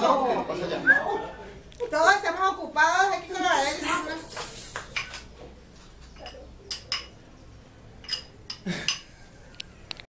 No, no, pasa allá. Todos estamos ocupados aquí con la de